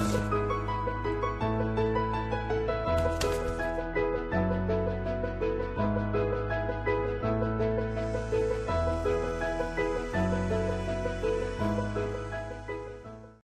Bye.